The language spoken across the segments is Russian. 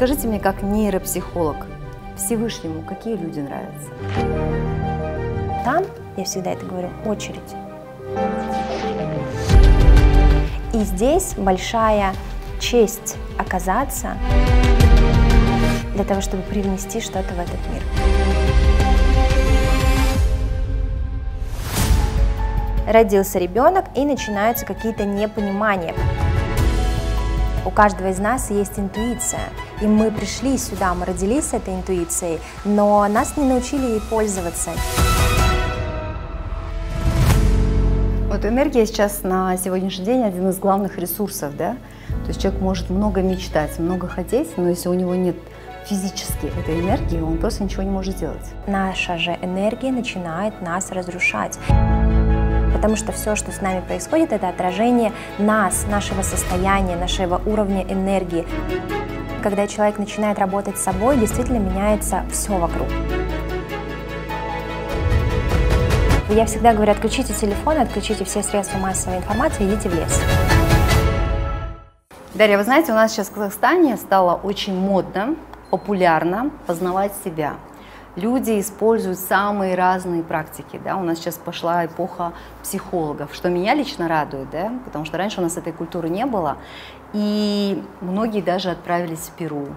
скажите мне, как нейропсихолог, Всевышнему какие люди нравятся? Там, я всегда это говорю, очередь. И здесь большая честь оказаться для того, чтобы привнести что-то в этот мир. Родился ребенок и начинаются какие-то непонимания. У каждого из нас есть интуиция, и мы пришли сюда, мы родились с этой интуицией, но нас не научили ей пользоваться. Вот энергия сейчас на сегодняшний день один из главных ресурсов, да? То есть человек может много мечтать, много хотеть, но если у него нет физически этой энергии, он просто ничего не может сделать. Наша же энергия начинает нас разрушать потому что все, что с нами происходит, это отражение нас, нашего состояния, нашего уровня энергии. Когда человек начинает работать с собой, действительно меняется все вокруг. Я всегда говорю, отключите телефон, отключите все средства массовой информации, идите в лес. Дарья, вы знаете, у нас сейчас в Казахстане стало очень модно, популярно познавать себя люди используют самые разные практики, да, у нас сейчас пошла эпоха психологов, что меня лично радует, да, потому что раньше у нас этой культуры не было, и многие даже отправились в Перу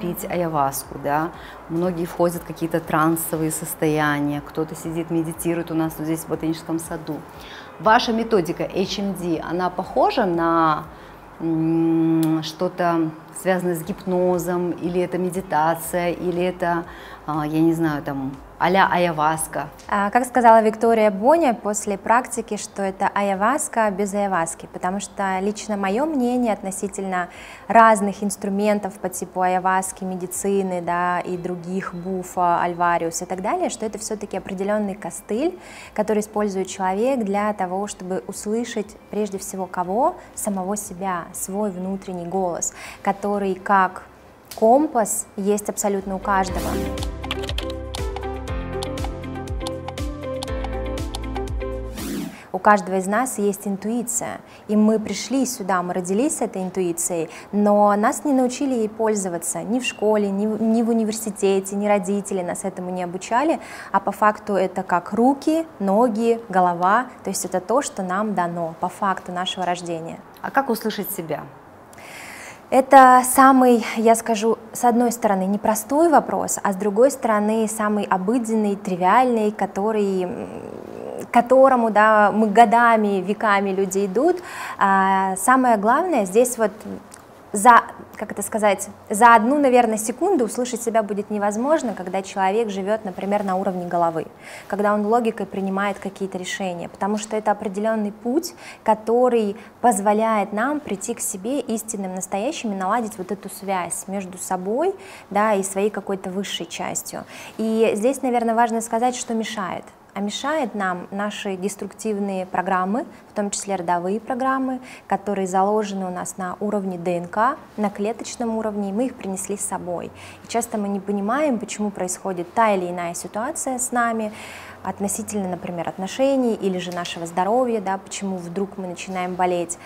пить айаваску, да, многие входят в какие-то трансовые состояния, кто-то сидит, медитирует у нас вот здесь в ботаническом саду. Ваша методика HMD, она похожа на что-то связанное с гипнозом, или это медитация, или это, а, я не знаю, там а-ля айаваска. А, как сказала Виктория Боня после практики, что это айаваска без айаваски, потому что лично мое мнение относительно разных инструментов по типу айаваски, медицины да, и других, буфа, альвариус и так далее, что это все-таки определенный костыль, который использует человек для того, чтобы услышать прежде всего кого? Самого себя, свой внутренний голос, который как компас есть абсолютно у каждого. У каждого из нас есть интуиция, и мы пришли сюда, мы родились с этой интуицией, но нас не научили ей пользоваться ни в школе, ни, ни в университете, ни родители нас этому не обучали, а по факту это как руки, ноги, голова, то есть это то, что нам дано по факту нашего рождения. А как услышать себя? Это самый, я скажу, с одной стороны, непростой вопрос, а с другой стороны, самый обыденный, тривиальный, который которому да, мы годами, веками люди идут. А самое главное здесь вот за, как это сказать, за одну, наверное, секунду услышать себя будет невозможно, когда человек живет, например, на уровне головы, когда он логикой принимает какие-то решения, потому что это определенный путь, который позволяет нам прийти к себе истинным, настоящим и наладить вот эту связь между собой да, и своей какой-то высшей частью. И здесь, наверное, важно сказать, что мешает а мешает нам наши деструктивные программы, в том числе родовые программы, которые заложены у нас на уровне ДНК, на клеточном уровне, и мы их принесли с собой. И часто мы не понимаем, почему происходит та или иная ситуация с нами, относительно, например, отношений или же нашего здоровья, да, почему вдруг мы начинаем болеть.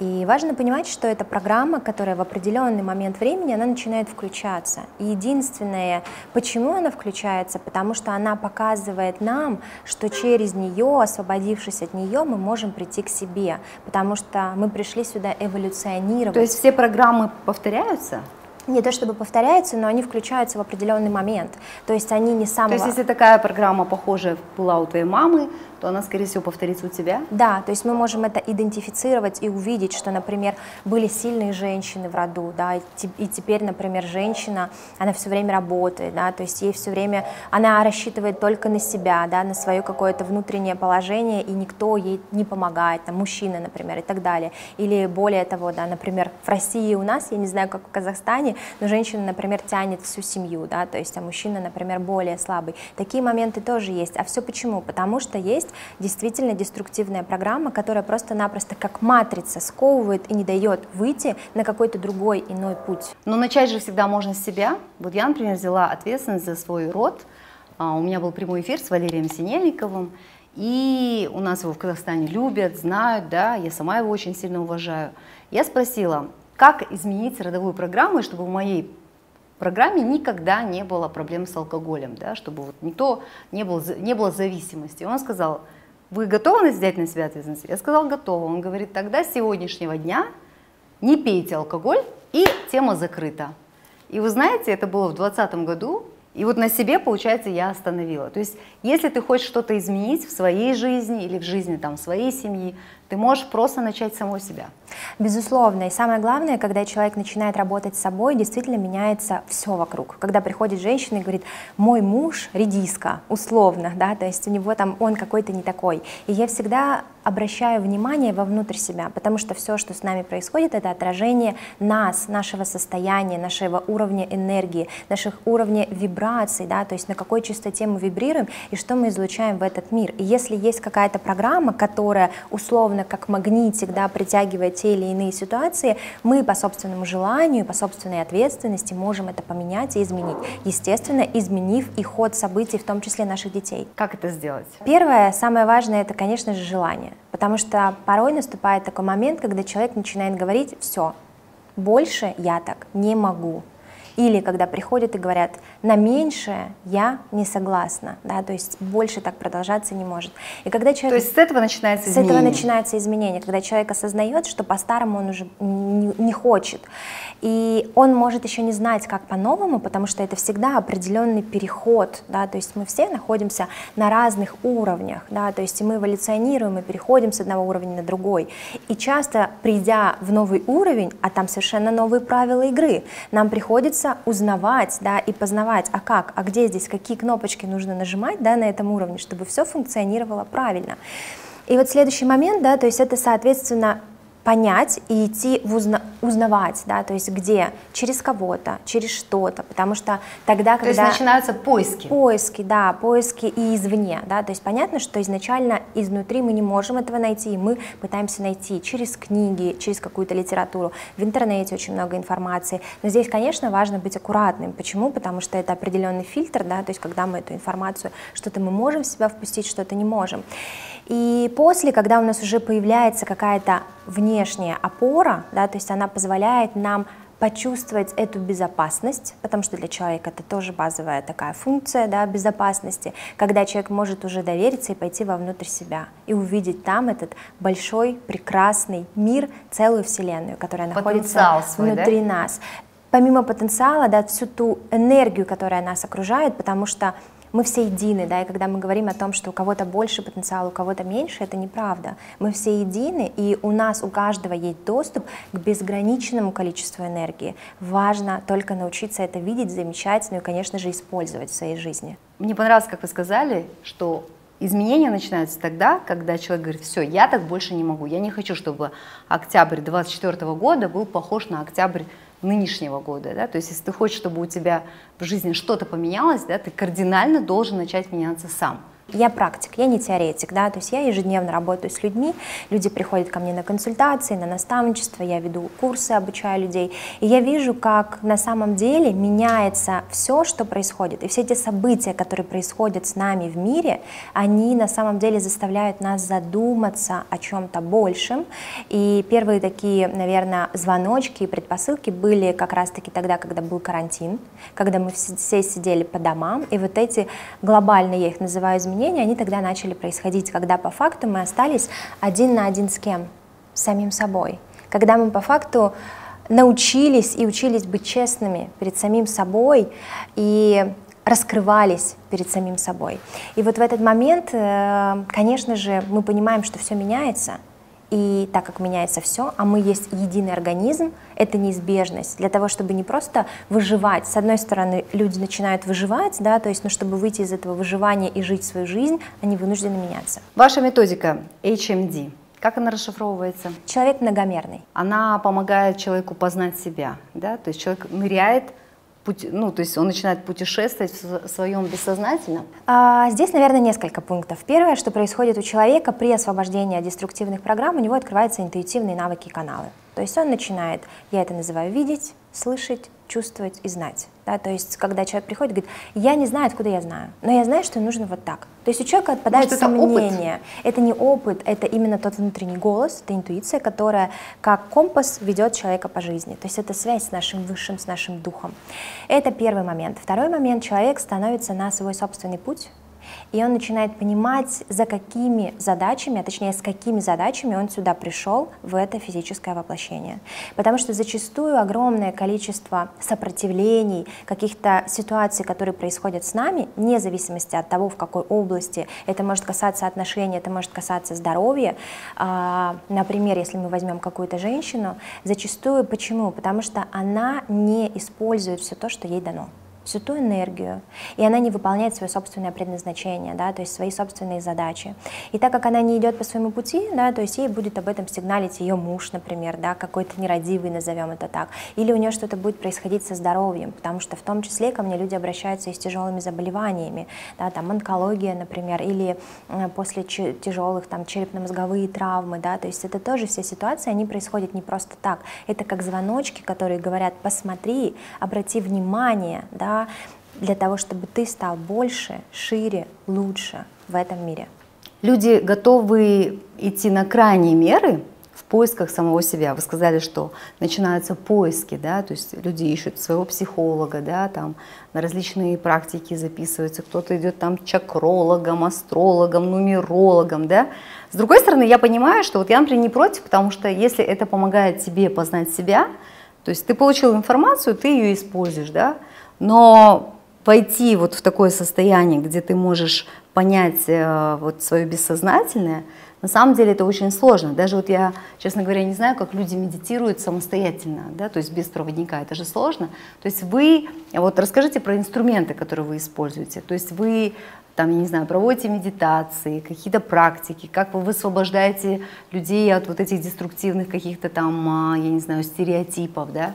И важно понимать, что это программа, которая в определенный момент времени она начинает включаться. И единственное, почему она включается, потому что она показывает нам, что через нее, освободившись от нее, мы можем прийти к себе, потому что мы пришли сюда эволюционировать. То есть все программы повторяются? не то чтобы повторяются, но они включаются в определенный момент. То есть они не самого... То есть если такая программа похожая была у твоей мамы, то она, скорее всего, повторится у тебя? Да, то есть мы можем это идентифицировать и увидеть, что, например, были сильные женщины в роду, да, и теперь, например, женщина, она все время работает, да, то есть ей все время, она рассчитывает только на себя, да, на свое какое-то внутреннее положение, и никто ей не помогает, там, мужчина, например, и так далее. Или более того, да, например, в России у нас, я не знаю, как в Казахстане, но женщина, например, тянет всю семью, да, то есть, а мужчина, например, более слабый. Такие моменты тоже есть. А все почему? Потому что есть действительно деструктивная программа, которая просто-напросто как матрица сковывает и не дает выйти на какой-то другой иной путь. Но начать же всегда можно с себя. Вот я, например, взяла ответственность за свой род. А, у меня был прямой эфир с Валерием Синельниковым, и у нас его в Казахстане любят, знают, да, я сама его очень сильно уважаю. Я спросила, как изменить родовую программу, чтобы у моей программе никогда не было проблем с алкоголем, да, чтобы вот никто не, был, не было зависимости. Он сказал, вы готовы взять на себя ответственность? Я сказала, готова. Он говорит, тогда с сегодняшнего дня не пейте алкоголь, и тема закрыта. И вы знаете, это было в 2020 году, и вот на себе, получается, я остановила. То есть, если ты хочешь что-то изменить в своей жизни или в жизни там, своей семьи, ты можешь просто начать самой себя. Безусловно. И самое главное, когда человек начинает работать с собой, действительно меняется все вокруг. Когда приходит женщина и говорит, мой муж редиска, условно, да, то есть у него там он какой-то не такой. И я всегда обращаю внимание вовнутрь себя, потому что все, что с нами происходит, это отражение нас, нашего состояния, нашего уровня энергии, наших уровней вибраций, да, то есть на какой частоте мы вибрируем и что мы излучаем в этот мир. И если есть какая-то программа, которая условно как магнитик, да, притягивает те или иные ситуации, мы по собственному желанию, по собственной ответственности можем это поменять и изменить. Естественно, изменив и ход событий, в том числе наших детей. Как это сделать? Первое, самое важное, это, конечно же, желание. Потому что порой наступает такой момент, когда человек начинает говорить, все, больше я так не могу. Или когда приходят и говорят, на меньшее я не согласна, да, то есть больше так продолжаться не может. И когда человек... То есть с этого начинается изменение? С этого начинается изменение, когда человек осознает, что по-старому он уже не, не хочет. И он может еще не знать, как по-новому, потому что это всегда определенный переход, да, то есть мы все находимся на разных уровнях, да, то есть мы эволюционируем и переходим с одного уровня на другой. И часто, придя в новый уровень, а там совершенно новые правила игры, нам приходится учиться узнавать, да, и познавать, а как, а где здесь, какие кнопочки нужно нажимать, да, на этом уровне, чтобы все функционировало правильно. И вот следующий момент, да, то есть это, соответственно, понять и идти в узна узнавать, да, то есть где, через кого-то, через что-то, потому что тогда, когда... То есть начинаются поиски. Поиски, да, поиски и извне, да, то есть понятно, что изначально изнутри мы не можем этого найти, и мы пытаемся найти через книги, через какую-то литературу, в интернете очень много информации, но здесь, конечно, важно быть аккуратным, почему? Потому что это определенный фильтр, да, то есть когда мы эту информацию, что-то мы можем в себя впустить, что-то не можем. И после, когда у нас уже появляется какая-то внешняя опора, да, то есть она позволяет нам почувствовать эту безопасность, потому что для человека это тоже базовая такая функция да, безопасности, когда человек может уже довериться и пойти вовнутрь себя и увидеть там этот большой, прекрасный мир, целую вселенную, которая Потенциал находится свой, внутри да? нас. Помимо потенциала, да, всю ту энергию, которая нас окружает, потому что мы все едины, да, и когда мы говорим о том, что у кого-то больше потенциала, у кого-то меньше, это неправда. Мы все едины, и у нас, у каждого есть доступ к безграничному количеству энергии. Важно только научиться это видеть, замечать, ну и, конечно же, использовать в своей жизни. Мне понравилось, как вы сказали, что Изменения начинаются тогда, когда человек говорит, все, я так больше не могу, я не хочу, чтобы октябрь 24 года был похож на октябрь нынешнего года, да, то есть если ты хочешь, чтобы у тебя в жизни что-то поменялось, да, ты кардинально должен начать меняться сам. Я практик, я не теоретик, да, то есть я ежедневно работаю с людьми, люди приходят ко мне на консультации, на наставничество, я веду курсы, обучаю людей, и я вижу, как на самом деле меняется все, что происходит, и все эти события, которые происходят с нами в мире, они на самом деле заставляют нас задуматься о чем-то большем, и первые такие, наверное, звоночки и предпосылки были как раз-таки тогда, когда был карантин, когда мы все сидели по домам, и вот эти глобальные, я их называю изменения, изменения, они тогда начали происходить, когда по факту мы остались один на один с кем? С самим собой. Когда мы по факту научились и учились быть честными перед самим собой и раскрывались перед самим собой. И вот в этот момент, э, конечно же, мы понимаем, что все меняется, и так как меняется все, а мы есть единый организм, это неизбежность. Для того, чтобы не просто выживать, с одной стороны, люди начинают выживать, да, то есть, ну, чтобы выйти из этого выживания и жить свою жизнь, они вынуждены меняться. Ваша методика HMD, как она расшифровывается? Человек многомерный. Она помогает человеку познать себя, да, то есть человек ныряет пути, ну, то есть он начинает путешествовать в своем бессознательном? А, здесь, наверное, несколько пунктов. Первое, что происходит у человека при освобождении от деструктивных программ, у него открываются интуитивные навыки и каналы. То есть он начинает, я это называю видеть, слышать, чувствовать и знать. Да? То есть, когда человек приходит и говорит, я не знаю, откуда я знаю, но я знаю, что нужно вот так. То есть у человека отпадает Может, сомнение. Это, это не опыт, это именно тот внутренний голос, это интуиция, которая как компас ведет человека по жизни. То есть это связь с нашим высшим, с нашим духом. Это первый момент. Второй момент, человек становится на свой собственный путь, и он начинает понимать, за какими задачами, а точнее, с какими задачами он сюда пришел в это физическое воплощение. Потому что зачастую огромное количество сопротивлений, каких-то ситуаций, которые происходят с нами, вне зависимости от того, в какой области, это может касаться отношений, это может касаться здоровья. А, например, если мы возьмем какую-то женщину, зачастую почему? Потому что она не использует все то, что ей дано всю ту энергию, и она не выполняет свое собственное предназначение, да, то есть свои собственные задачи. И так как она не идет по своему пути, да, то есть ей будет об этом сигналить ее муж, например, да, какой-то нерадивый, назовем это так, или у нее что-то будет происходить со здоровьем, потому что в том числе ко мне люди обращаются и с тяжелыми заболеваниями, да, там онкология, например, или э, после тяжелых там черепно-мозговые травмы, да, то есть это тоже все ситуации, они происходят не просто так, это как звоночки, которые говорят, посмотри, обрати внимание, да, для того, чтобы ты стал больше, шире, лучше в этом мире. Люди готовы идти на крайние меры в поисках самого себя. Вы сказали, что начинаются поиски, да, то есть люди ищут своего психолога, да, там на различные практики записываются, кто-то идет там чакрологом, астрологом, нумерологом, да. С другой стороны, я понимаю, что вот я, например, не против, потому что если это помогает тебе познать себя, то есть ты получил информацию, ты ее используешь, да, но войти вот в такое состояние, где ты можешь понять э, вот свое бессознательное, на самом деле это очень сложно. Даже вот я, честно говоря, не знаю, как люди медитируют самостоятельно, да, то есть без проводника, это же сложно. То есть вы, вот расскажите про инструменты, которые вы используете. То есть вы там, я не знаю, проводите медитации, какие-то практики, как вы высвобождаете людей от вот этих деструктивных каких-то там, а, я не знаю, стереотипов, да?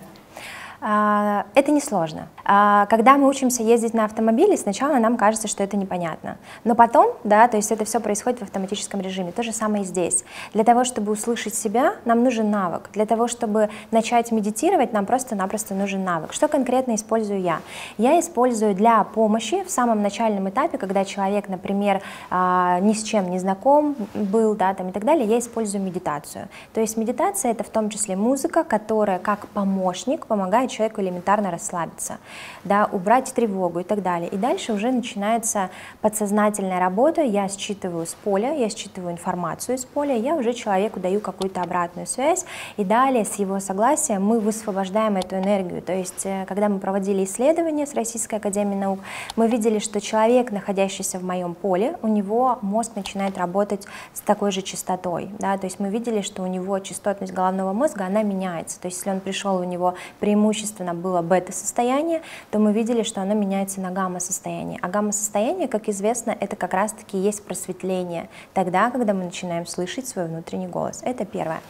А, это несложно. А, когда мы учимся ездить на автомобиле, сначала нам кажется, что это непонятно. Но потом, да, то есть это все происходит в автоматическом режиме. То же самое и здесь. Для того, чтобы услышать себя, нам нужен навык. Для того, чтобы начать медитировать, нам просто-напросто нужен навык. Что конкретно использую я? Я использую для помощи в самом начальном этапе, когда человек, например, а, ни с чем не знаком был, да, там и так далее, я использую медитацию. То есть медитация это в том числе музыка, которая как помощник помогает помогает человеку элементарно расслабиться, да, убрать тревогу и так далее. И дальше уже начинается подсознательная работа, я считываю с поля, я считываю информацию из поля, я уже человеку даю какую-то обратную связь, и далее с его согласия мы высвобождаем эту энергию. То есть, э, когда мы проводили исследования с Российской Академией Наук, мы видели, что человек, находящийся в моем поле, у него мозг начинает работать с такой же частотой, да, то есть мы видели, что у него частотность головного мозга, она меняется, то есть если он пришел, у него преимущество преимущественно было бета-состояние, то мы видели, что оно меняется на гамма-состояние. А гамма-состояние, как известно, это как раз-таки есть просветление, тогда, когда мы начинаем слышать свой внутренний голос. Это первое.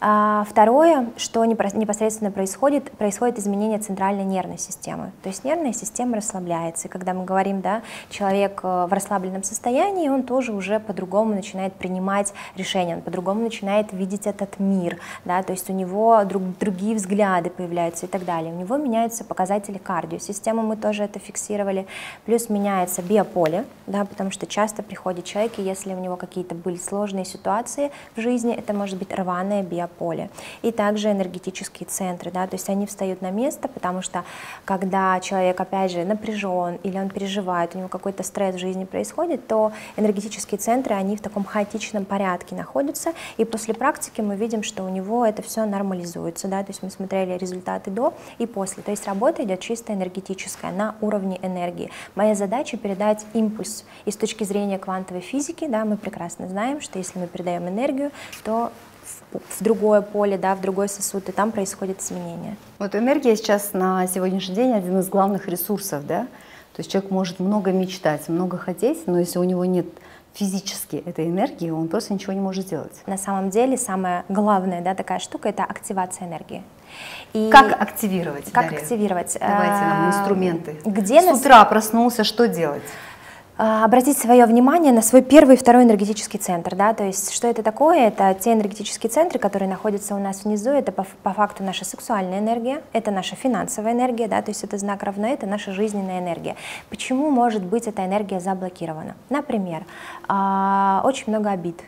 А, второе, что непосредственно происходит, происходит изменение центральной нервной системы. То есть нервная система расслабляется. И когда мы говорим, да, человек э, в расслабленном состоянии, он тоже уже по-другому начинает принимать решения, он по-другому начинает видеть этот мир, да, то есть у него друг, другие взгляды появляются и так далее. У него меняются показатели кардиосистемы, мы тоже это фиксировали, плюс меняется биополе, да, потому что часто приходит человек, и если у него какие-то были сложные ситуации в жизни, это может быть рваное биополе поле. И также энергетические центры, да, то есть они встают на место, потому что когда человек, опять же, напряжен или он переживает, у него какой-то стресс в жизни происходит, то энергетические центры, они в таком хаотичном порядке находятся, и после практики мы видим, что у него это все нормализуется, да, то есть мы смотрели результаты до и после, то есть работа идет чисто энергетическая, на уровне энергии. Моя задача передать импульс, и с точки зрения квантовой физики, да, мы прекрасно знаем, что если мы передаем энергию, то в другое поле, да, в другой сосуд, и там происходит изменение. Вот энергия сейчас на сегодняшний день один из главных ресурсов, да? То есть человек может много мечтать, много хотеть, но если у него нет физически этой энергии, он просто ничего не может сделать. На самом деле самая главная да, такая штука – это активация энергии. И как активировать? Как Дарья? активировать? Давайте нам а, инструменты. Где С нас... утра проснулся, что делать? а, обратить свое внимание на свой первый и второй энергетический центр, да, то есть что это такое? Это те энергетические центры, которые находятся у нас внизу, это по, по факту наша сексуальная энергия, это наша финансовая энергия, да, то есть это знак равно, это наша жизненная энергия. Почему может быть эта энергия заблокирована? Например, а, очень много обид,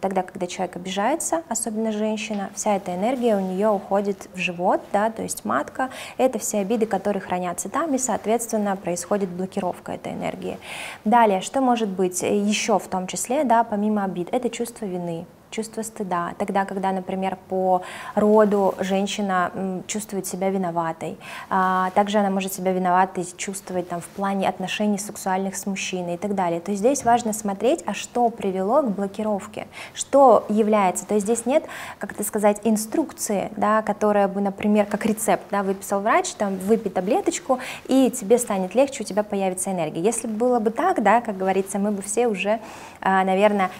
Тогда, когда человек обижается, особенно женщина, вся эта энергия у нее уходит в живот, да, то есть матка, это все обиды, которые хранятся там, и, соответственно, происходит блокировка этой энергии. Далее, что может быть еще в том числе, да, помимо обид, это чувство вины, чувство стыда, тогда, когда, например, по роду женщина чувствует себя виноватой. А, также она может себя виноватой чувствовать там, в плане отношений сексуальных с мужчиной и так далее. То есть здесь важно смотреть, а что привело к блокировке, что является. То есть здесь нет, как это сказать, инструкции, да, которая бы, например, как рецепт, да, выписал врач, там, выпей таблеточку, и тебе станет легче, у тебя появится энергия. Если бы было бы так, да, как говорится, мы бы все уже, а, наверное,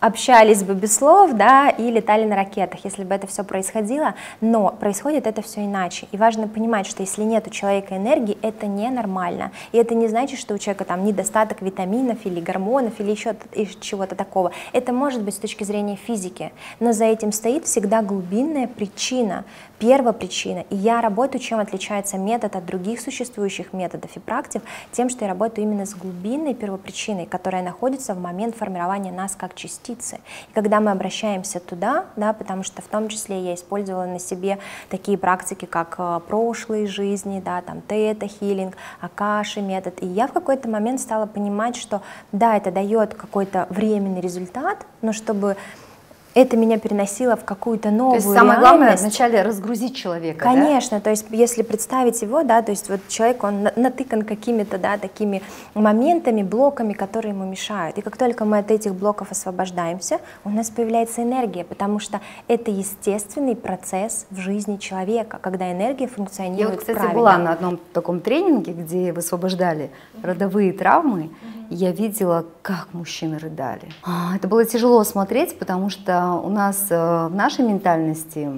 общались бы без слов, слов, да, и летали на ракетах, если бы это все происходило, но происходит это все иначе. И важно понимать, что если нет у человека энергии, это ненормально. И это не значит, что у человека там недостаток витаминов или гормонов или еще чего-то такого. Это может быть с точки зрения физики, но за этим стоит всегда глубинная причина, первопричина. И я работаю, чем отличается метод от других существующих методов и практик, тем, что я работаю именно с глубинной первопричиной, которая находится в момент формирования нас как частицы. И когда мы обращаемся туда, да, потому что в том числе я использовала на себе такие практики, как э, прошлые жизни, да, там тета-хилинг, акаши метод, и я в какой-то момент стала понимать, что да, это дает какой-то временный результат, но чтобы это меня переносило в какую-то новую то есть самое реальность. главное вначале разгрузить человека, Конечно, да? то есть если представить его, да, то есть вот человек, он натыкан какими-то, да, такими моментами, блоками, которые ему мешают. И как только мы от этих блоков освобождаемся, у нас появляется энергия, потому что это естественный процесс в жизни человека, когда энергия функционирует Я вот, кстати, правильно. была на одном таком тренинге, где высвобождали родовые травмы, я видела, как мужчины рыдали. А, это было тяжело смотреть, потому что у нас э, в нашей ментальности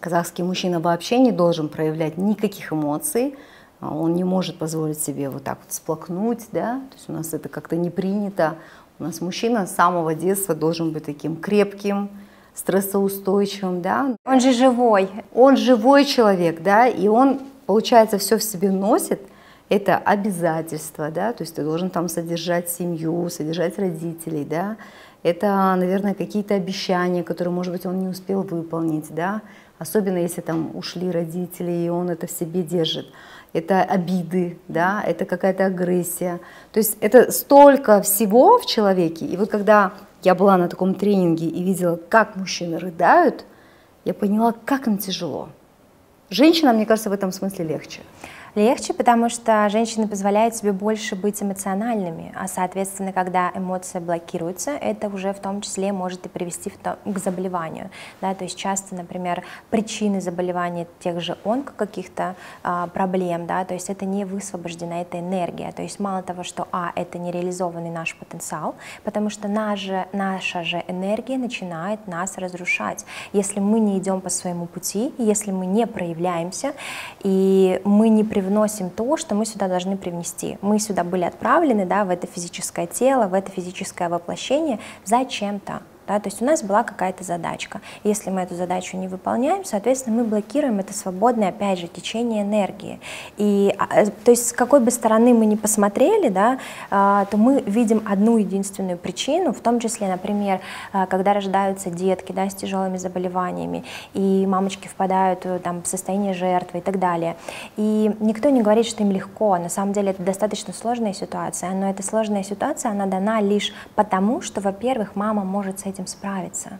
казахский мужчина вообще не должен проявлять никаких эмоций, а, он не может позволить себе вот так вот сплакнуть, да, то есть у нас это как-то не принято. У нас мужчина с самого детства должен быть таким крепким, стрессоустойчивым, да. Он же живой. Он живой человек, да, и он, получается, все в себе носит, это обязательство, да, то есть ты должен там содержать семью, содержать родителей, да, это, наверное, какие-то обещания, которые, может быть, он не успел выполнить, да, особенно если там ушли родители, и он это в себе держит. Это обиды, да, это какая-то агрессия. То есть это столько всего в человеке. И вот когда я была на таком тренинге и видела, как мужчины рыдают, я поняла, как им тяжело. Женщинам, мне кажется, в этом смысле легче. Легче, потому что женщины позволяют себе больше быть эмоциональными, а соответственно, когда эмоция блокируется, это уже в том числе может и привести к заболеванию. Да? То есть часто, например, причины заболевания тех же онко каких-то а, проблем, да? то есть это не высвобождена эта энергия. То есть мало того, что а, это нереализованный наш потенциал, потому что наша, наша же энергия начинает нас разрушать. Если мы не идем по своему пути, если мы не проявляемся, и мы не при привносим то, что мы сюда должны привнести. Мы сюда были отправлены, да, в это физическое тело, в это физическое воплощение зачем-то. Да, то есть у нас была какая-то задачка. Если мы эту задачу не выполняем, соответственно, мы блокируем это свободное, опять же, течение энергии. И, а, э, то есть с какой бы стороны мы ни посмотрели, да, а, то мы видим одну единственную причину, в том числе, например, а, когда рождаются детки да, с тяжелыми заболеваниями, и мамочки впадают э, там, в состояние жертвы и так далее. И никто не говорит, что им легко. На самом деле это достаточно сложная ситуация, но эта сложная ситуация, она дана лишь потому, что, во-первых, мама может с этим этим справиться.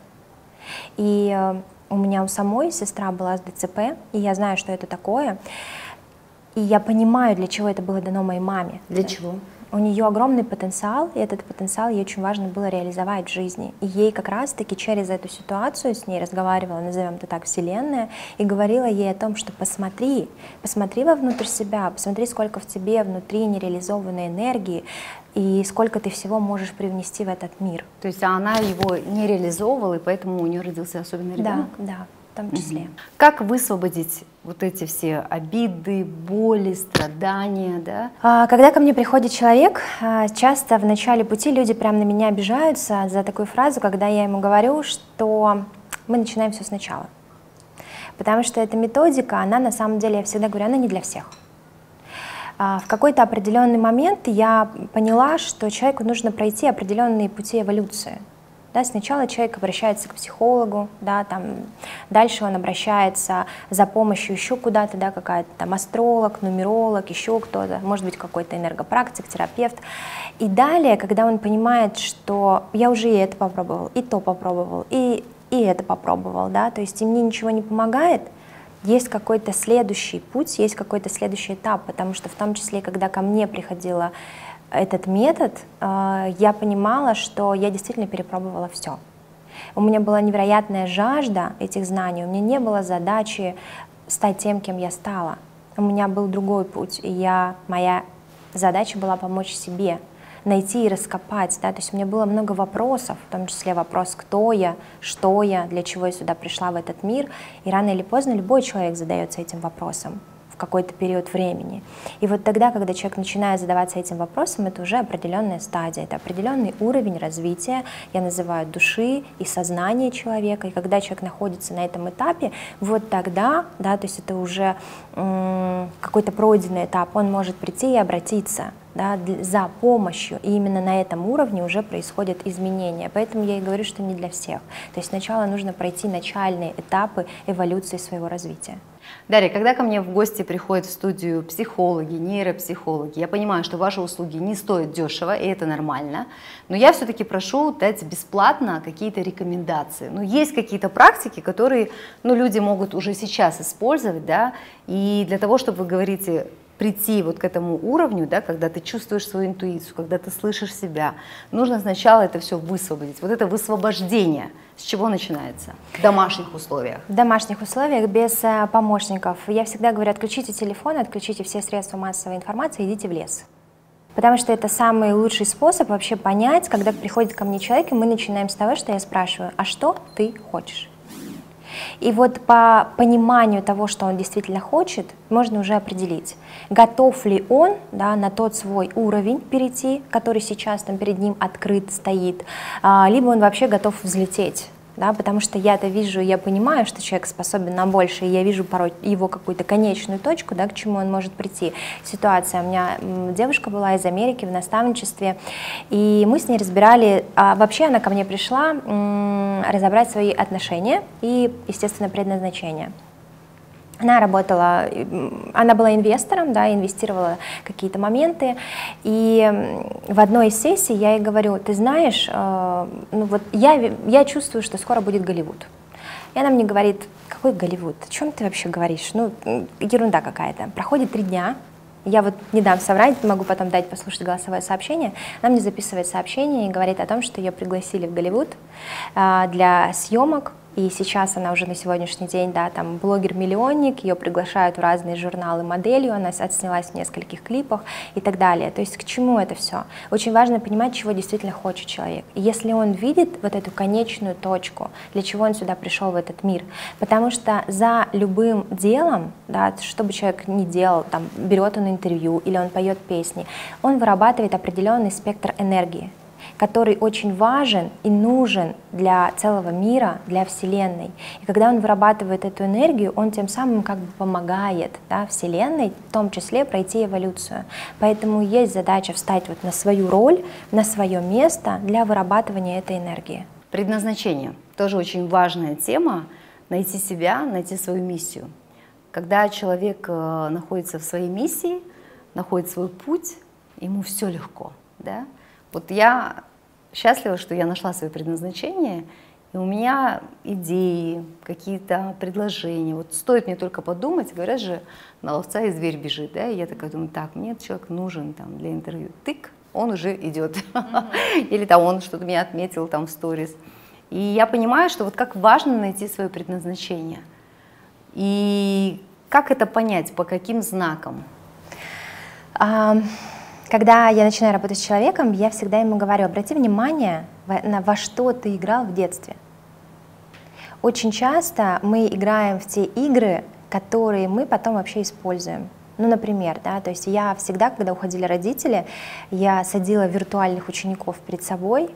И э, у меня у самой сестра была с ДЦП, и я знаю, что это такое. И я понимаю, для чего это было дано моей маме. Для чего? у нее огромный потенциал, и этот потенциал ей очень важно было реализовать в жизни. И ей как раз-таки через эту ситуацию с ней разговаривала, назовем это так, Вселенная, и говорила ей о том, что посмотри, посмотри вовнутрь себя, посмотри, сколько в тебе внутри нереализованной энергии, и сколько ты всего можешь привнести в этот мир. То есть она его не реализовывала, и поэтому у нее родился особенный ребенок? Да, да, в том числе. Угу. Как высвободить вот эти все обиды, боли, страдания, да? А, когда ко мне приходит человек, а, часто в начале пути люди прям на меня обижаются за такую фразу, когда я ему говорю, что мы начинаем все сначала. Потому что эта методика, она на самом деле, я всегда говорю, она не для всех. А, в какой-то определенный момент я поняла, что человеку нужно пройти определенные пути эволюции. Да, сначала человек обращается к психологу, да, там, дальше он обращается за помощью еще куда-то, да, какая-то там астролог, нумеролог, еще кто-то, может быть какой-то энергопрактик, терапевт. И далее, когда он понимает, что я уже и это попробовал, и то попробовал, и, и это попробовал, да, то есть и мне ничего не помогает, есть какой-то следующий путь, есть какой-то следующий этап, потому что в том числе, когда ко мне приходила этот метод, э, я понимала, что я действительно перепробовала все. У меня была невероятная жажда этих знаний, у меня не было задачи стать тем, кем я стала. У меня был другой путь, и я, моя задача была помочь себе, найти и раскопать. Да? То есть у меня было много вопросов, в том числе вопрос, кто я, что я, для чего я сюда пришла в этот мир. И рано или поздно любой человек задается этим вопросом какой-то период времени. И вот тогда, когда человек начинает задаваться этим вопросом, это уже определенная стадия, это определенный уровень развития, я называю души и сознания человека. И когда человек находится на этом этапе, вот тогда, да, то есть это уже какой-то пройденный этап, он может прийти и обратиться да, за помощью, и именно на этом уровне уже происходят изменения. Поэтому я и говорю, что не для всех. То есть сначала нужно пройти начальные этапы эволюции своего развития. Дарья, когда ко мне в гости приходят в студию психологи, нейропсихологи, я понимаю, что ваши услуги не стоят дешево, и это нормально, но я все-таки прошу дать бесплатно какие-то рекомендации. Ну, есть какие-то практики, которые ну, люди могут уже сейчас использовать, да, и для того, чтобы вы говорите, прийти вот к этому уровню, да, когда ты чувствуешь свою интуицию, когда ты слышишь себя, нужно сначала это все высвободить. Вот это высвобождение, с чего начинается? В домашних условиях. В домашних условиях без э, помощников. Я всегда говорю, отключите телефон, отключите все средства массовой информации, идите в лес. Потому что это самый лучший способ вообще понять, когда приходит ко мне человек, и мы начинаем с того, что я спрашиваю, а что ты хочешь? И вот по пониманию того, что он действительно хочет, можно уже определить, готов ли он да, на тот свой уровень перейти, который сейчас там перед ним открыт стоит, а, либо он вообще готов взлететь да, потому что я-то вижу, я понимаю, что человек способен на больше, я вижу порой его какую-то конечную точку, да, к чему он может прийти. Ситуация, у меня девушка была из Америки в наставничестве, и мы с ней разбирали, а вообще она ко мне пришла разобрать свои отношения и, естественно, предназначение. Она работала, она была инвестором, да, инвестировала какие-то моменты. И в одной из сессий я ей говорю, ты знаешь, э, ну вот я, я чувствую, что скоро будет Голливуд. И она мне говорит, какой Голливуд? О чем ты вообще говоришь? Ну, ерунда какая-то. Проходит три дня, я вот не дам соврать, могу потом дать послушать голосовое сообщение. Она мне записывает сообщение и говорит о том, что ее пригласили в Голливуд э, для съемок и сейчас она уже на сегодняшний день, да, там блогер-миллионник, ее приглашают в разные журналы моделью, она отснялась в нескольких клипах и так далее. То есть к чему это все? Очень важно понимать, чего действительно хочет человек. И если он видит вот эту конечную точку, для чего он сюда пришел в этот мир. Потому что за любым делом, да, что бы человек ни делал, там, берет он интервью или он поет песни, он вырабатывает определенный спектр энергии который очень важен и нужен для целого мира, для Вселенной. И когда он вырабатывает эту энергию, он тем самым как бы помогает да, Вселенной, в том числе пройти эволюцию. Поэтому есть задача встать вот на свою роль, на свое место для вырабатывания этой энергии. Предназначение тоже очень важная тема. Найти себя, найти свою миссию. Когда человек э, находится в своей миссии, находит свой путь, ему все легко. Да? Вот я счастлива, что я нашла свое предназначение, и у меня идеи, какие-то предложения. Вот стоит мне только подумать, говорят же, на ловца и зверь бежит, да, и я такая думаю, так, мне этот человек нужен там для интервью. Тык, он уже идет. Или там он что-то меня отметил там в сторис. И я понимаю, что вот как важно найти свое предназначение. И как это понять, по каким знакам? Когда я начинаю работать с человеком, я всегда ему говорю, обрати внимание, на во что ты играл в детстве. Очень часто мы играем в те игры, которые мы потом вообще используем. Ну, например, да, то есть я всегда, когда уходили родители, я садила виртуальных учеников перед собой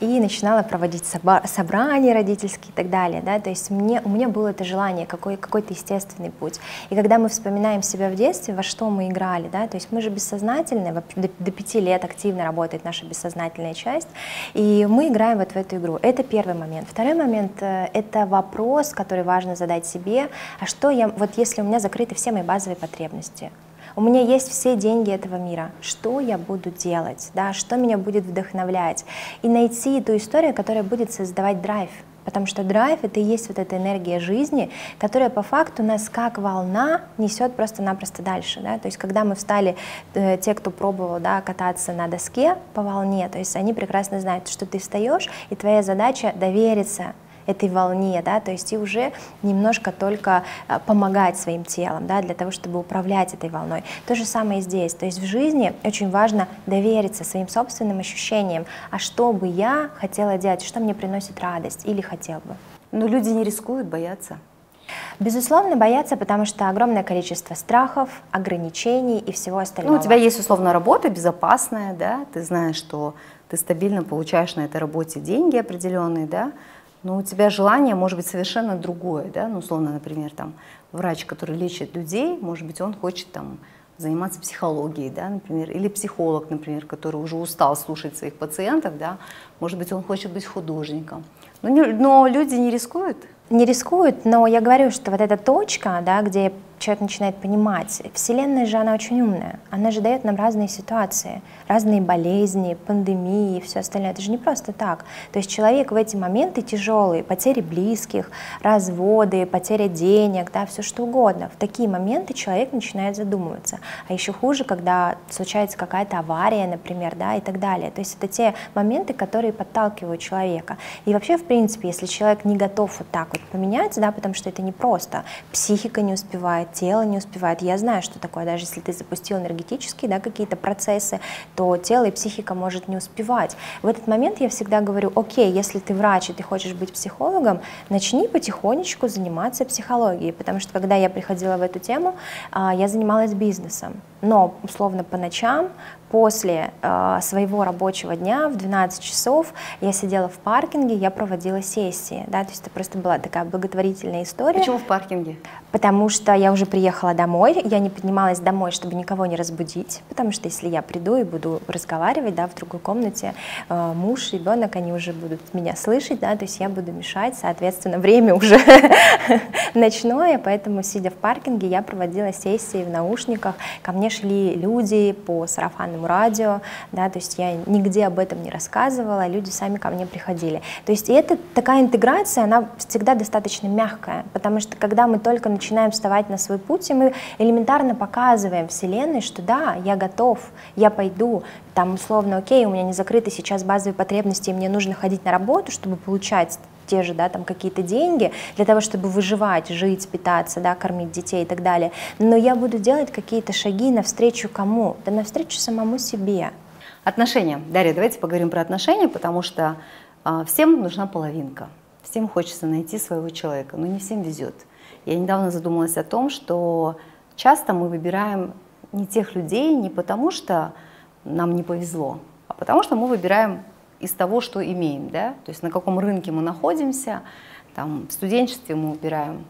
и начинала проводить собрания родительские и так далее, да, то есть мне, у меня было это желание, какой, какой-то естественный путь. И когда мы вспоминаем себя в детстве, во что мы играли, да, то есть мы же бессознательные, до, до пяти лет активно работает наша бессознательная часть, и мы играем вот в эту игру. Это первый момент. Второй момент э, — это вопрос, который важно задать себе, а что я, вот если у меня закрыты все мои базовые потребности, у меня есть все деньги этого мира. Что я буду делать? Да? Что меня будет вдохновлять? И найти ту историю, которая будет создавать драйв. Потому что драйв это и есть вот эта энергия жизни, которая по факту нас как волна несет просто-напросто дальше. Да? То есть когда мы встали, э, те, кто пробовал да, кататься на доске по волне, то есть они прекрасно знают, что ты встаешь, и твоя задача довериться этой волне, да, то есть и уже немножко только а, помогать своим телом, да, для того, чтобы управлять этой волной. То же самое и здесь, то есть в жизни очень важно довериться своим собственным ощущениям, а что бы я хотела делать, что мне приносит радость или хотел бы. Но люди не рискуют, боятся. Безусловно, боятся, потому что огромное количество страхов, ограничений и всего остального. Ну, у тебя есть условно работа безопасная, да, ты знаешь, что ты стабильно получаешь на этой работе деньги определенные, да, но у тебя желание может быть совершенно другое, да, ну, условно, например, там, врач, который лечит людей, может быть, он хочет там заниматься психологией, да, например, или психолог, например, который уже устал слушать своих пациентов, да, может быть, он хочет быть художником. Но, не, но люди не рискуют. Не рискуют, но я говорю, что вот эта точка, да, где человек начинает понимать, Вселенная же, она очень умная, она же дает нам разные ситуации, разные болезни, пандемии и все остальное. Это же не просто так. То есть человек в эти моменты тяжелые, потери близких, разводы, потеря денег, да, все что угодно. В такие моменты человек начинает задумываться. А еще хуже, когда случается какая-то авария, например, да, и так далее. То есть это те моменты, которые подталкивают человека. И вообще, в принципе, если человек не готов вот так вот поменяться, да, потому что это не просто, психика не успевает, тело не успевает. Я знаю, что такое, даже если ты запустил энергетические да, какие-то процессы, то тело и психика может не успевать. В этот момент я всегда говорю, окей, если ты врач и ты хочешь быть психологом, начни потихонечку заниматься психологией, потому что когда я приходила в эту тему, а, я занималась бизнесом, но условно по ночам после э, своего рабочего дня в 12 часов я сидела в паркинге, я проводила сессии, да, то есть это просто была такая благотворительная история. Почему в паркинге? Потому что я уже приехала домой, я не поднималась домой, чтобы никого не разбудить, потому что если я приду и буду разговаривать, да, в другой комнате, э, муж, ребенок, они уже будут меня слышать, да, то есть я буду мешать, соответственно, время уже ночное, поэтому, сидя в паркинге, я проводила сессии в наушниках, ко мне шли люди по сарафанному радио, да, то есть я нигде об этом не рассказывала, люди сами ко мне приходили. То есть и это такая интеграция, она всегда достаточно мягкая, потому что когда мы только начинаем вставать на свой путь, и мы элементарно показываем Вселенной, что да, я готов, я пойду, там условно, окей, у меня не закрыты сейчас базовые потребности, и мне нужно ходить на работу, чтобы получать те же, да, там какие-то деньги для того, чтобы выживать, жить, питаться, да, кормить детей и так далее. Но я буду делать какие-то шаги навстречу кому? Да навстречу самому себе. Отношения. Дарья, давайте поговорим про отношения, потому что э, всем нужна половинка. Всем хочется найти своего человека, но не всем везет. Я недавно задумалась о том, что часто мы выбираем не тех людей не потому, что нам не повезло, а потому что мы выбираем из того, что имеем, да, то есть на каком рынке мы находимся, там в студенчестве мы убираем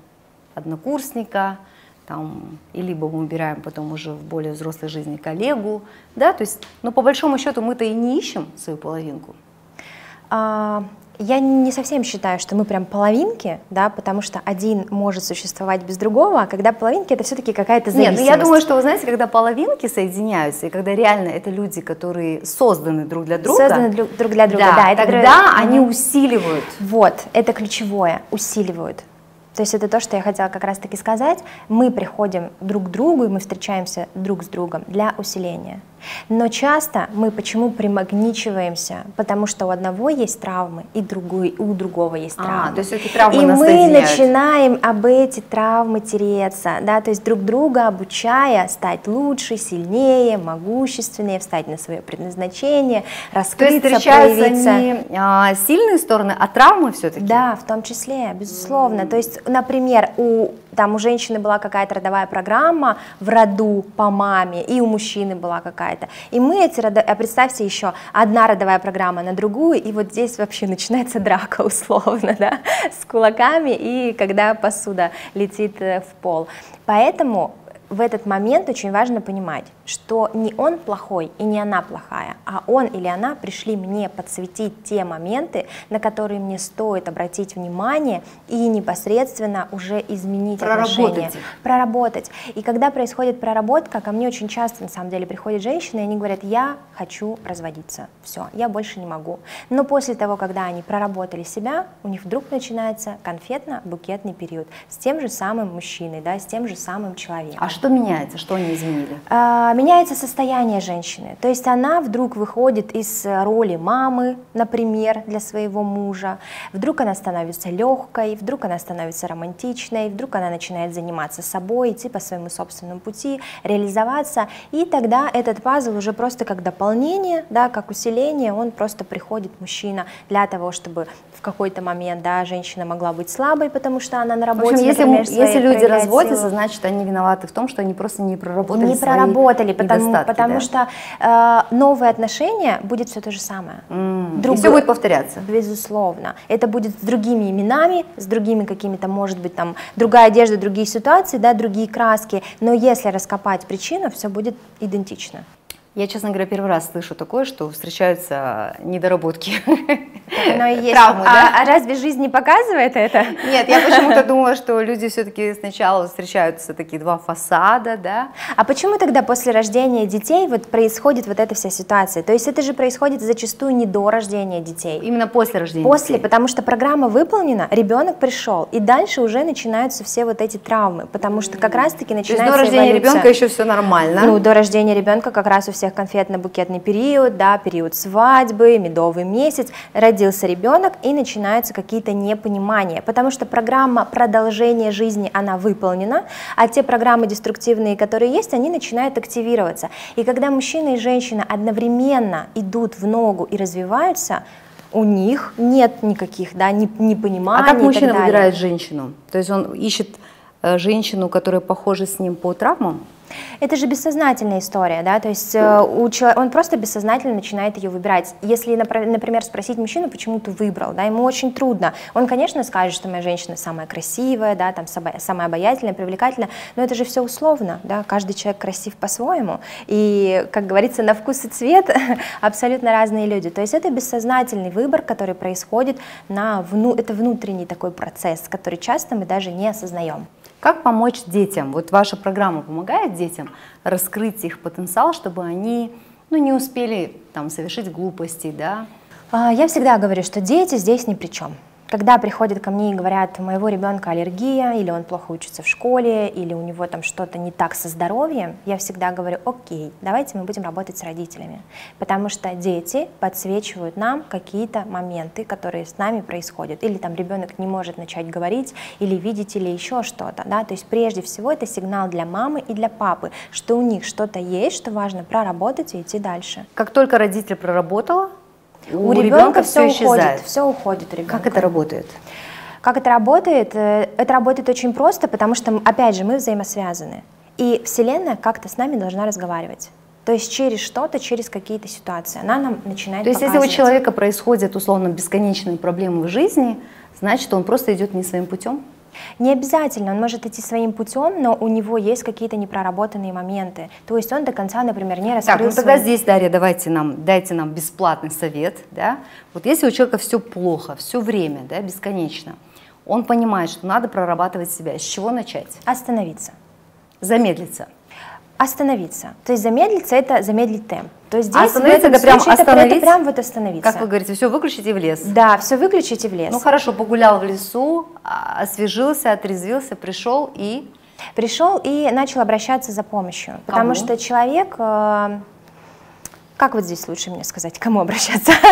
однокурсника, там, и либо мы убираем потом уже в более взрослой жизни коллегу, да, то есть, но по большому счету мы-то и не ищем свою половинку. А, я не совсем считаю, что мы прям половинки, да, потому что один может существовать без другого, а когда половинки, это все-таки какая-то зависимость. Нет, ну я думаю, что, вы знаете, когда половинки соединяются, и когда реально это люди, которые созданы друг для друга. Созданы друг для друга, да, да это тогда друг... они усиливают. Вот, это ключевое, усиливают. То есть это то, что я хотела как раз-таки сказать. Мы приходим друг к другу, и мы встречаемся друг с другом для усиления. Но часто мы почему примагничиваемся? Потому что у одного есть травмы, и другой, у другого есть а, травмы. А, то есть эти травмы и мы соединяют. начинаем об эти травмы тереться, да, то есть друг друга обучая стать лучше, сильнее, могущественнее, встать на свое предназначение, раскрыться, то есть проявиться. не а, сильные стороны, а травмы все-таки? Да, в том числе, безусловно. Mm. То есть, например, у, там, у женщины была какая-то родовая программа в роду по маме, и у мужчины была какая-то. И мы эти рода... А представьте еще, одна родовая программа на другую, и вот здесь вообще начинается драка условно, да, с кулаками, и когда посуда летит э, в пол. Поэтому в этот момент очень важно понимать, что не он плохой и не она плохая, а он или она пришли мне подсветить те моменты, на которые мне стоит обратить внимание и непосредственно уже изменить Проработать отношения. Проработать. И когда происходит проработка, ко мне очень часто на самом деле приходят женщины, и они говорят, я хочу разводиться, все, я больше не могу. Но после того, когда они проработали себя, у них вдруг начинается конфетно-букетный период с тем же самым мужчиной, да, с тем же самым человеком. А что меняется, что они изменили? А, меняется состояние женщины. То есть она вдруг выходит из роли мамы, например, для своего мужа. Вдруг она становится легкой, вдруг она становится романтичной, вдруг она начинает заниматься собой, идти по своему собственному пути, реализоваться. И тогда этот пазл уже просто как дополнение, да, как усиление, он просто приходит мужчина для того, чтобы в какой-то момент да, женщина могла быть слабой, потому что она на В работе, общем, если, например, если люди разводятся, силу. значит, они виноваты в том, что они просто не проработали не свои проработали, потому, недостатки, потому да? что э, новые отношения будет все то же самое. М, и Друг- все будет повторяться. Безусловно. Это будет с другими именами, с другими какими-то, может быть, там, другая одежда, другие ситуации, да, другие краски. Но если раскопать причину, все будет идентично. Я, честно говоря, первый раз слышу такое, что встречаются недоработки. Но и есть. Травмы, а, да? а разве жизнь не показывает это? Нет, я почему-то думала, что люди все-таки сначала встречаются такие два фасада, да, А почему тогда после рождения детей вот происходит вот эта вся ситуация? То есть это же происходит зачастую не до рождения детей. именно после рождения После, детей. потому что программа выполнена, ребенок пришел, и дальше уже начинаются все вот эти травмы, потому что как раз-таки То есть начинается до рождения эволюция. ребенка еще все нормально. Ну, до рождения ребенка как раз у всех конфетно-букетный период, да, период свадьбы, медовый месяц, родился ребенок и начинаются какие-то непонимания, потому что программа продолжения жизни, она выполнена, а те программы деструктивные, которые есть, они начинают активироваться. И когда мужчина и женщина одновременно идут в ногу и развиваются, у них нет никаких, да, не- непониманий а как мужчина выбирает женщину? То есть он ищет э, женщину, которая похожа с ним по травмам? Это же бессознательная история, да, то есть э, у чело- он просто бессознательно начинает ее выбирать. Если, напр- например, спросить мужчину, почему ты выбрал, да, ему очень трудно. Он, конечно, скажет, что моя женщина самая красивая, да, там самая обаятельная, привлекательная, но это же все условно, да, каждый человек красив по-своему. И, как говорится, на вкус и цвет абсолютно разные люди. То есть это бессознательный выбор, который происходит на вну, это внутренний такой процесс, который часто мы даже не осознаем. Как помочь детям? Вот ваша программа помогает детям раскрыть их потенциал, чтобы они ну, не успели там, совершить глупостей, да? А, Я всегда говорю, что дети здесь ни при чем. Когда приходят ко мне и говорят, у моего ребенка аллергия, или он плохо учится в школе, или у него там что-то не так со здоровьем, я всегда говорю, окей, давайте мы будем работать с родителями. Потому что дети подсвечивают нам какие-то моменты, которые с нами происходят. Или там ребенок не может начать говорить, или видеть, или еще что-то. Да? То есть прежде всего это сигнал для мамы и для папы, что у них что-то есть, что важно проработать и идти дальше. Как только родитель проработала, У, ребенка все уходит, исчезает. все уходит у ребенка. Как это работает? Как это работает? Э, Это работает очень просто, потому что, опять же, мы взаимосвязаны. И Вселенная как-то с нами должна разговаривать. То есть через что-то, через какие-то ситуации. Она нам начинает То есть если у человека происходят условно бесконечные проблемы в жизни, значит он просто идет не своим путем? Не обязательно, он может идти своим путем, но у него есть какие-то непроработанные моменты. То есть он до конца, например, не раскрыл Так, ну тогда свои- здесь, Дарья, давайте нам, дайте нам бесплатный совет, да? Вот если у человека все плохо, все время, да, бесконечно, он понимает, что надо прорабатывать себя. С чего начать? Остановиться. Замедлиться. Остановиться. То есть замедлиться – это замедлить темп. То есть здесь остановиться это прям случае остановить? это прям вот остановиться. Как вы говорите, все выключить и в лес. Да, все выключить и в лес. Ну хорошо, погулял в лесу, а, освежился, отрезвился, пришел и... пришел и начал обращаться за помощью. Потому Кому? что человек... э, как вот здесь лучше мне сказать, к кому обращаться?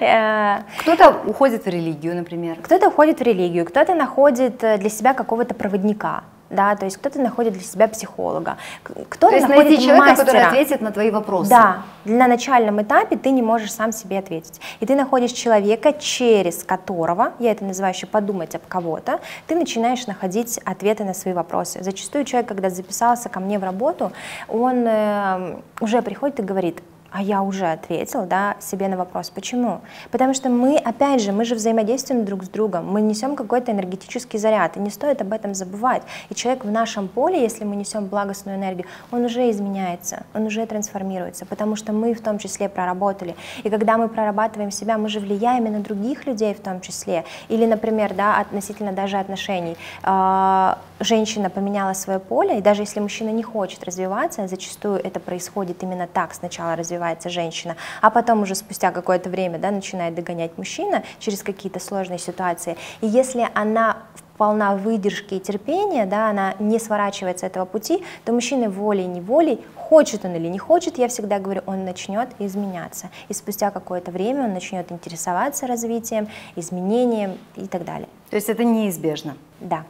Э, Кто-то уходит в религию, например. Кто-то уходит в религию, кто-то находит э, для себя какого-то проводника. Да, то есть кто-то находит для себя психолога, кто-то находит найти человека, мастера. который ответит на твои вопросы. Да, на начальном этапе ты не можешь сам себе ответить. И ты находишь человека, через которого, я это называю еще подумать об кого-то, ты начинаешь находить ответы на свои вопросы. Зачастую человек, когда записался ко мне в работу, он э, уже приходит и говорит, а я уже ответил да, себе на вопрос, почему? Потому что мы, опять же, мы же взаимодействуем друг с другом, мы несем какой-то энергетический заряд, и не стоит об этом забывать. И человек в нашем поле, если мы несем благостную энергию, он уже изменяется, он уже трансформируется, потому что мы в том числе проработали. И когда мы прорабатываем себя, мы же влияем и на других людей в том числе. Или, например, да, относительно даже отношений. А, женщина поменяла свое поле, и даже если мужчина не хочет развиваться, зачастую это происходит именно так, сначала развивается женщина, а потом уже спустя какое-то время да, начинает догонять мужчина через какие-то сложные ситуации. И если она полна выдержки и терпения, да, она не сворачивает с этого пути, то мужчина волей-неволей, хочет он или не хочет, я всегда говорю, он начнет изменяться. И спустя какое-то время он начнет интересоваться развитием, изменением и так далее. То есть это неизбежно? Да.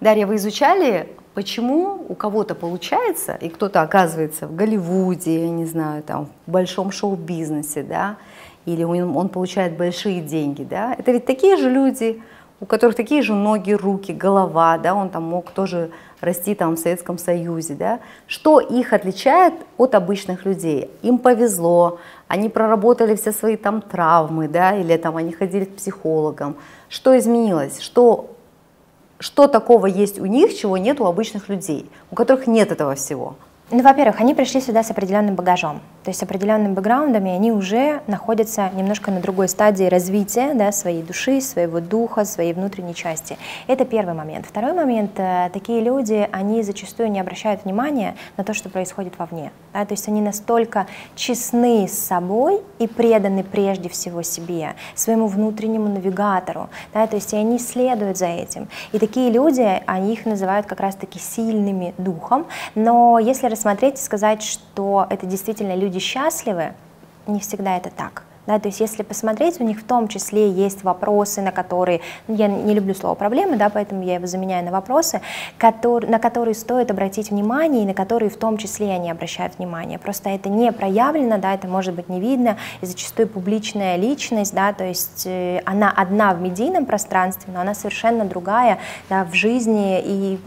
Дарья, вы изучали, почему у кого-то получается, и кто-то оказывается в Голливуде, я не знаю, там, в большом шоу-бизнесе, да, или он, он получает большие деньги, да, это ведь такие же люди, у которых такие же ноги, руки, голова, да, он там мог тоже расти там в Советском Союзе, да, что их отличает от обычных людей? Им повезло, они проработали все свои там травмы, да, или там они ходили к психологам. Что изменилось? Что что такого есть у них, чего нет у обычных людей, у которых нет этого всего? Ну, во-первых, они пришли сюда с определенным багажом, то есть с определенным бэкграундом, они уже находятся немножко на другой стадии развития да, своей души, своего духа, своей внутренней части. Это первый момент. Второй момент, э, такие люди, они зачастую не обращают внимания на то, что происходит вовне. Да, то есть они настолько честны с собой и преданы прежде всего себе, своему внутреннему навигатору, да, то есть они следуют за этим. И такие люди, они их называют как раз-таки сильными духом, но если рассмотреть и сказать, что это действительно люди счастливы, не всегда это так. Да, то есть если посмотреть, у них в том числе есть вопросы, на которые, ну, я не люблю слово проблемы, да, поэтому я его заменяю на вопросы, которые, на которые стоит обратить внимание и на которые в том числе они обращают внимание. Просто это не проявлено, да, это может быть не видно, и зачастую публичная личность, да, то есть э, она одна в медийном пространстве, но она совершенно другая да, в жизни и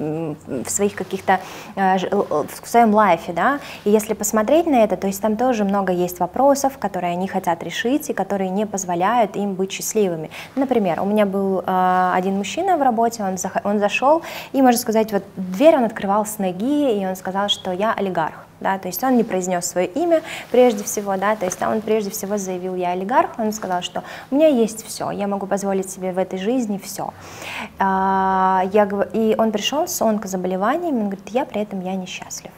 в своих каких-то, э, в своем лайфе, да, и если посмотреть на это, то есть там тоже много есть вопросов, которые они хотят решить, решить и которые не позволяют им быть счастливыми. Например, у меня был э, один мужчина в работе, он, зах он зашел, и, можно сказать, вот дверь он открывал с ноги, и он сказал, что я олигарх. Да, то есть он не произнес свое имя прежде всего, да, то есть он прежде всего заявил, я олигарх, он сказал, что у меня есть все, я могу позволить себе в этой жизни все. А, я, и он пришел с онкозаболеванием, он говорит, я при этом я несчастлив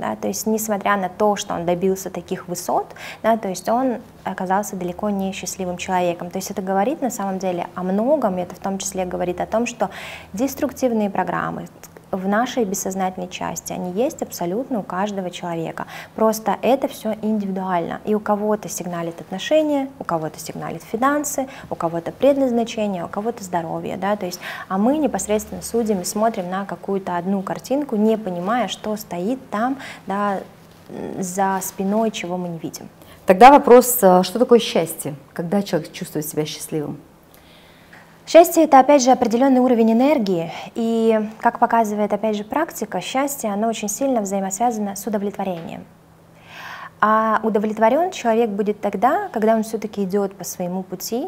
да, то есть несмотря на то, что он добился таких высот, да, то есть он оказался далеко не счастливым человеком. То есть это говорит на самом деле о многом, и это в том числе говорит о том, что деструктивные программы, в нашей бессознательной части. Они есть абсолютно у каждого человека. Просто это все индивидуально. И у кого-то сигналит отношения, у кого-то сигналит финансы, у кого-то предназначение, у кого-то здоровье. Да? То есть, а мы непосредственно судим и смотрим на какую-то одну картинку, не понимая, что стоит там да, за спиной, чего мы не видим. Тогда вопрос, э, что такое счастье? Когда человек чувствует себя счастливым? Счастье – это, опять же, определенный уровень энергии, и, как показывает, опять же, практика, счастье, оно очень сильно взаимосвязано с удовлетворением. А удовлетворен человек будет тогда, когда он все-таки идет по своему пути,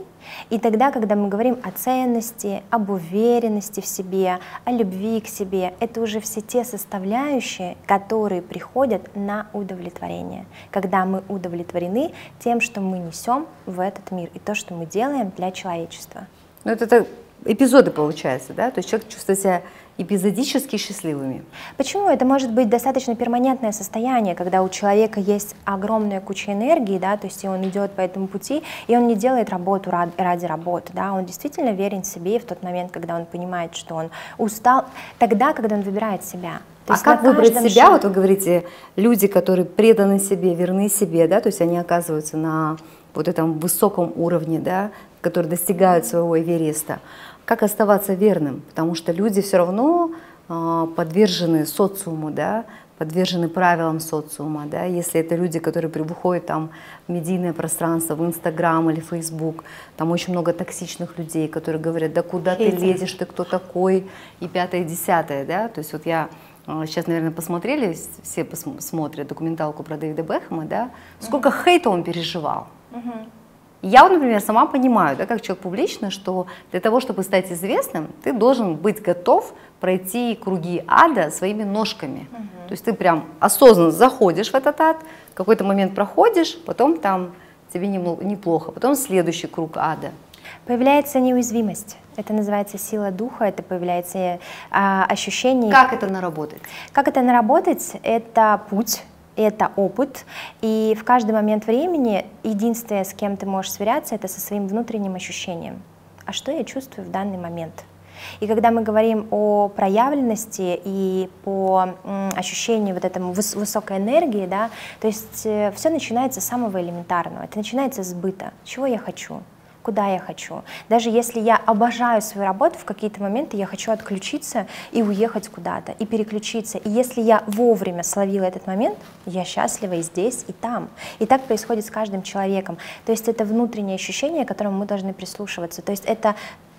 и тогда, когда мы говорим о ценности, об уверенности в себе, о любви к себе, это уже все те составляющие, которые приходят на удовлетворение, когда мы удовлетворены тем, что мы несем в этот мир и то, что мы делаем для человечества. Ну, это, это эпизоды получается, да? То есть человек чувствует себя эпизодически счастливыми. Почему? Это может быть достаточно перманентное состояние, когда у человека есть огромная куча энергии, да, то есть и он идет по этому пути, и он не делает работу ради, ради работы, да, он действительно верен себе в тот момент, когда он понимает, что он устал, тогда, когда он выбирает себя. То а как выбрать себя? Шаг... Вот вы говорите, люди, которые преданы себе, верны себе, да, то есть они оказываются на вот этом высоком уровне, да, которые достигают своего Эвереста, как оставаться верным, потому что люди все равно э, подвержены социуму, да, подвержены правилам социума, да, если это люди, которые выходят там в медийное пространство, в Инстаграм или Фейсбук, там очень много токсичных людей, которые говорят, да куда Хейтинг. ты лезешь, ты кто такой, и пятое, десятое, да, то есть вот я а, сейчас, наверное, посмотрели, все посмотрят документалку про Дэвида Бэхэма, да, сколько uh-huh. хейта он переживал. Uh-huh. Я, например, сама понимаю, да, как человек публичный, что для того, чтобы стать известным, ты должен быть готов пройти круги ада своими ножками. Угу. То есть ты прям осознанно заходишь в этот ад, в какой-то момент проходишь, потом там тебе неплохо, потом следующий круг ада. Появляется неуязвимость. Это называется сила духа, это появляется а, ощущение... Как это наработать? Как это наработать? Это путь, это опыт, и в каждый момент времени единственное, с кем ты можешь сверяться, это со своим внутренним ощущением. А что я чувствую в данный момент? И когда мы говорим о проявленности и по ощущению вот этому выс высокой энергии, да, то есть э, все начинается с самого элементарного. Это начинается с быта. Чего я хочу? Куда я хочу. Даже если я обожаю свою работу, в какие-то моменты я хочу отключиться и уехать куда-то, и переключиться. И если я вовремя словила этот момент, я счастлива и здесь, и там. И так происходит с каждым человеком. То есть это внутреннее ощущение, к которому мы должны прислушиваться. То есть это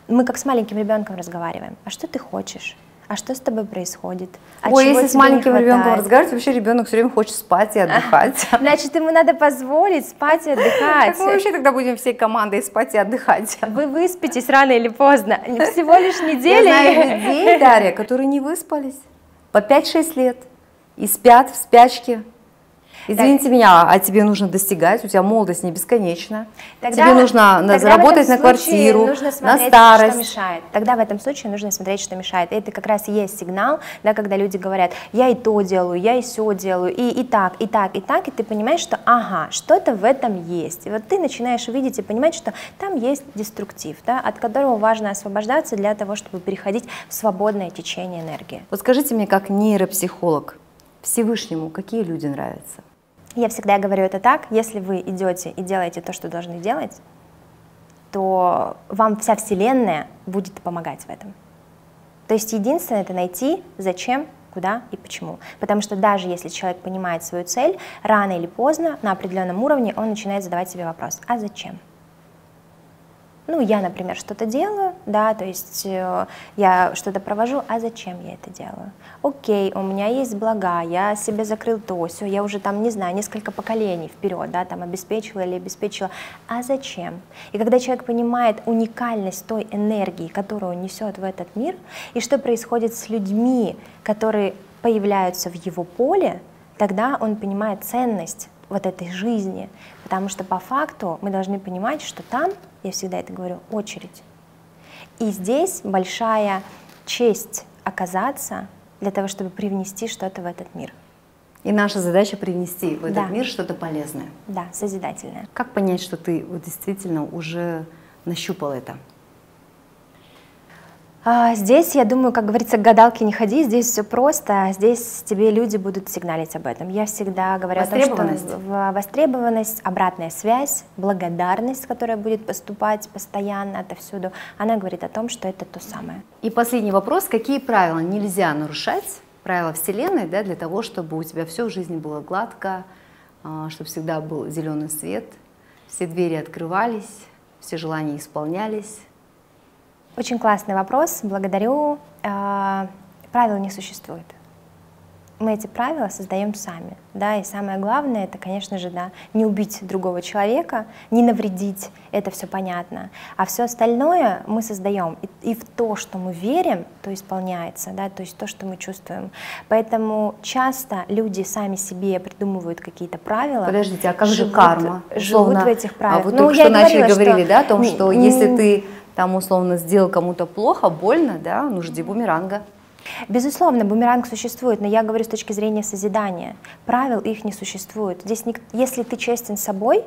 мы как с маленьким ребенком разговариваем. А что ты хочешь? А что с тобой происходит? А Ой, если с маленьким ребенком разговаривать, вообще ребенок все время хочет спать и отдыхать. Значит, ему надо позволить спать и отдыхать. Как мы вообще тогда будем всей командой спать и отдыхать? Вы выспитесь рано или поздно. Всего лишь неделя. Я знаю людей, Дарья, которые не выспались по 5-6 лет и спят в спячке Извините меня, а тебе нужно достигать, у тебя молодость не бесконечна. Тогда, тебе нужно тогда заработать на квартиру, нужно смотреть, на старость. Что мешает. Тогда в этом случае нужно смотреть, что мешает. Это как раз и есть сигнал, да, когда люди говорят, я и то делаю, я и все делаю, и, и так, и так, и так, и ты понимаешь, что ага, что-то в этом есть. И вот ты начинаешь видеть и понимать, что там есть деструктив, да, от которого важно освобождаться для того, чтобы переходить в свободное течение энергии. Вот скажите мне, как нейропсихолог, Всевышнему какие люди нравятся? Я всегда говорю это так, если вы идете и делаете то, что должны делать, то вам вся Вселенная будет помогать в этом. То есть единственное это найти, зачем, куда и почему. Потому что даже если человек понимает свою цель, рано или поздно на определенном уровне он начинает задавать себе вопрос, а зачем? Ну, я, например, что-то делаю, да, то есть э, я что-то провожу, а зачем я это делаю? Окей, у меня есть блага, я себе закрыл то, все, я уже там, не знаю, несколько поколений вперед, да, там обеспечила или обеспечила, а зачем? И когда человек понимает уникальность той энергии, которую он несет в этот мир, и что происходит с людьми, которые появляются в его поле, тогда он понимает ценность вот этой жизни, потому что по факту мы должны понимать, что там я всегда это говорю, очередь. И здесь большая честь оказаться для того, чтобы привнести что-то в этот мир. И наша задача привнести в этот да. мир что-то полезное. Да, созидательное. Как понять, что ты вот действительно уже нащупал это? А, здесь, я думаю, как говорится, к гадалке не ходи, здесь все просто, здесь тебе люди будут сигналить об этом. Я всегда говорю о том, что востребованность, обратная связь, благодарность, которая будет поступать постоянно отовсюду, она говорит о том, что это то самое. И последний вопрос, какие правила нельзя нарушать, правила Вселенной, да, для того, чтобы у тебя все в жизни было гладко, а, чтобы всегда был зеленый свет, все двери открывались, все желания исполнялись, очень классный вопрос, благодарю. А, правил не существует. Мы эти правила создаем сами, да, и самое главное, это, конечно же, да, не убить другого человека, не навредить, это все понятно, а все остальное мы создаем, и, и в то, что мы верим, то исполняется, да, то есть то, что мы чувствуем. Поэтому часто люди сами себе придумывают какие-то правила. Подождите, а как живут, же карма? Живут в этих правилах. А вы ну, только что начали говорили, что... да, о том, что если ты там условно сделал кому-то плохо, больно, да, ну жди бумеранга. Безусловно, бумеранг существует, но я говорю с точки зрения созидания. Правил их не существует. Здесь, не, если ты честен с собой,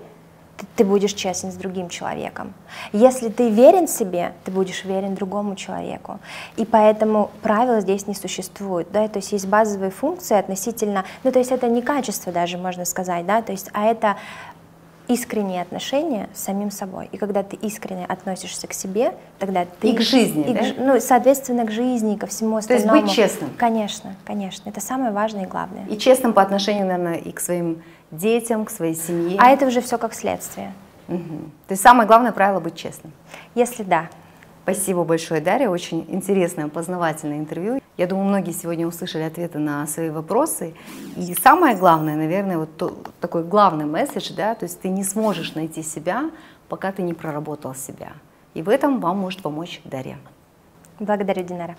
ты, ты будешь честен с другим человеком. Если ты верен себе, ты будешь верен другому человеку. И поэтому правил здесь не существует. Да? То есть есть базовые функции относительно, ну то есть это не качество даже, можно сказать, да, то есть, а это искренние отношения с самим собой. И когда ты искренне относишься к себе, тогда ты... И к жизни, и да? к, ну, соответственно, к жизни, и ко всему То есть остальному. быть честным. Конечно, конечно. Это самое важное и главное. И честным по отношению, наверное, и к своим детям, к своей семье. А это уже все как следствие. Мгм. То есть самое главное правило быть честным. Если да. Спасибо большое, Дарья. Очень интересное, познавательное интервью. Я думаю, многие сегодня услышали ответы на свои вопросы. И самое главное, наверное, вот то- такой главный месседж, да, то есть ты не сможешь найти себя, пока ты не проработал себя. И в этом вам может помочь Дарья. Благодарю, Динара.